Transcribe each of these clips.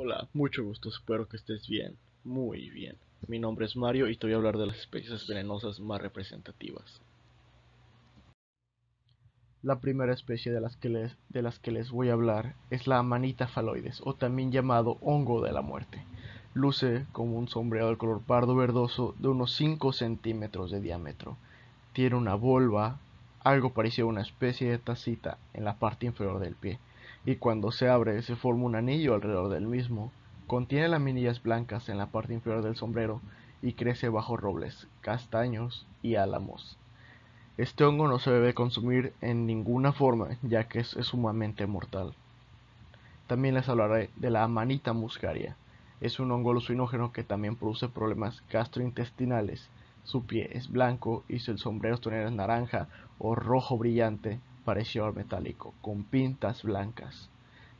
Hola, mucho gusto, espero que estés bien, muy bien. Mi nombre es Mario y te voy a hablar de las especies venenosas más representativas. La primera especie de las que les, de las que les voy a hablar es la Amanita faloides, o también llamado hongo de la muerte. Luce como un sombreado de color pardo verdoso de unos 5 centímetros de diámetro. Tiene una volva, algo parecido a una especie de tacita, en la parte inferior del pie y cuando se abre se forma un anillo alrededor del mismo. Contiene laminillas blancas en la parte inferior del sombrero y crece bajo robles, castaños y álamos. Este hongo no se debe consumir en ninguna forma, ya que es, sumamente mortal. También les hablaré de la amanita muscaria. Es un hongo alucinógeno que también produce problemas gastrointestinales. Su pie es blanco y su sombrero es naranja o rojo brillante parecido al metálico, con pintas blancas.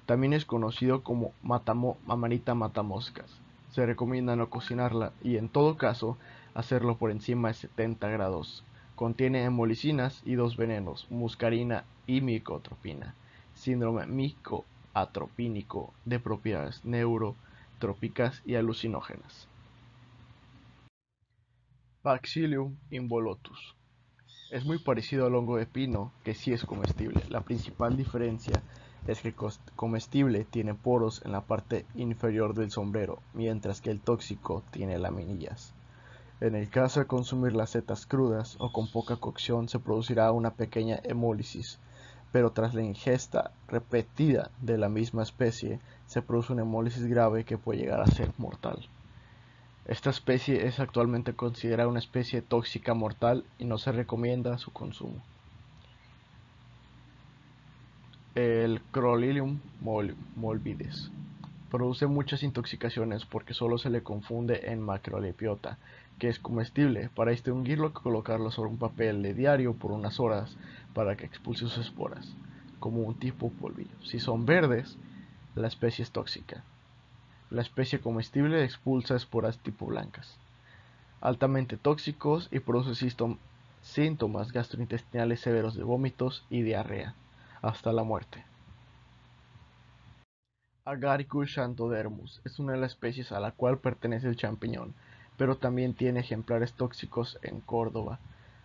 También es conocido como matamo, amanita matamoscas. Se recomienda no cocinarla y en todo caso hacerlo por encima de 70 grados. Contiene hemolicinas y dos venenos, muscarina y micotropina. Síndrome micoatropínico de propiedades neurotrópicas y alucinógenas. Baxilium involutus es muy parecido al hongo de pino, que sí es comestible. La principal diferencia es que comestible tiene poros en la parte inferior del sombrero, mientras que el tóxico tiene laminillas. En el caso de consumir las setas crudas o con poca cocción se producirá una pequeña hemólisis, pero tras la ingesta repetida de la misma especie se produce una hemólisis grave que puede llegar a ser mortal. Esta especie es actualmente considerada una especie tóxica mortal y no se recomienda su consumo. El Crolilium molvides produce muchas intoxicaciones porque solo se le confunde en macrolepiota, que es comestible. Para extinguirlo colocarlo sobre un papel de diario por unas horas para que expulse sus esporas, como un tipo polvillo. Si son verdes, la especie es tóxica. La especie comestible expulsa esporas tipo blancas, altamente tóxicos y produce síntomas gastrointestinales severos de vómitos y diarrea, hasta la muerte. Agaricus xanthodermus es una de las especies a la cual pertenece el champiñón, pero también tiene ejemplares tóxicos en Córdoba.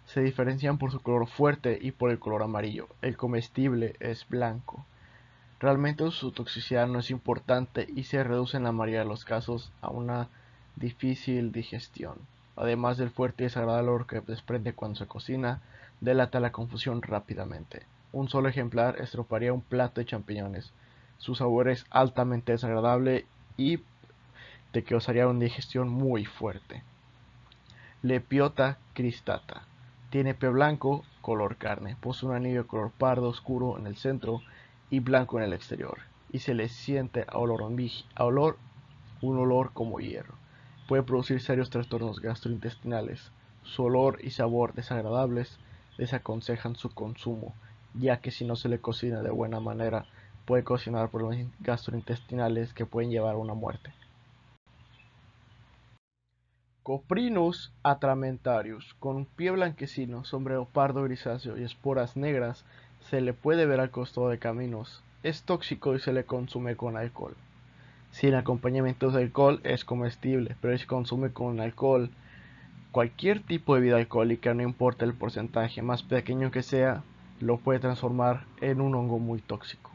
Se diferencian por su color fuerte y por el color amarillo. El comestible es blanco. Realmente su toxicidad no es importante y se reduce en la mayoría de los casos a una difícil digestión. Además del fuerte y desagradable olor que desprende cuando se cocina, delata la confusión rápidamente. Un solo ejemplar estroparía un plato de champiñones. Su sabor es altamente desagradable y te causaría una digestión muy fuerte. Lepiota cristata. Tiene pie blanco, color carne. Posee un anillo de color pardo oscuro en el centro y blanco en el exterior, y se le siente a olor, a olor un olor como hierro. Puede producir serios trastornos gastrointestinales. Su olor y sabor desagradables desaconsejan su consumo, ya que si no se le cocina de buena manera puede cocinar problemas gastrointestinales que pueden llevar a una muerte. Coprinus atramentarius, con pie blanquecino, sombrero pardo grisáceo y esporas negras, se le puede ver al costado de caminos. Es tóxico y se le consume con alcohol. Sin acompañamiento de alcohol es comestible, pero si se consume con alcohol, cualquier tipo de bebida alcohólica, no importa el porcentaje más pequeño que sea, lo puede transformar en un hongo muy tóxico.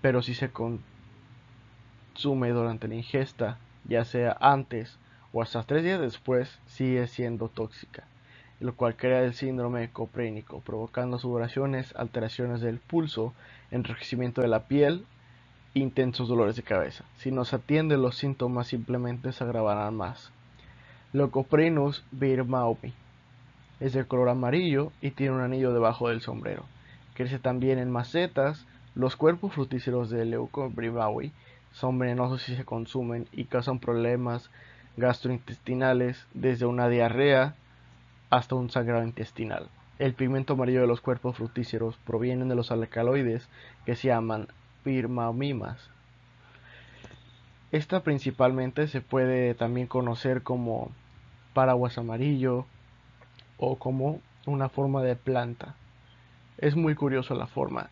Pero si se consume durante la ingesta, ya sea antes o hasta tres días después, sigue siendo tóxica lo cual crea el síndrome coprénico, provocando sudoraciones, alteraciones del pulso, enrojecimiento de la piel, intensos dolores de cabeza. Si no se atiende, los síntomas simplemente se agravarán más. Leucoprinus birmaumi es de color amarillo y tiene un anillo debajo del sombrero. Crece también en macetas. Los cuerpos frutíferos de Leucoprinus son venenosos si se consumen y causan problemas gastrointestinales desde una diarrea hasta un sangrado intestinal. El pigmento amarillo de los cuerpos frutíferos provienen de los alcaloides que se llaman pirmamimas. Esta principalmente se puede también conocer como paraguas amarillo o como una forma de planta. Es muy curioso la forma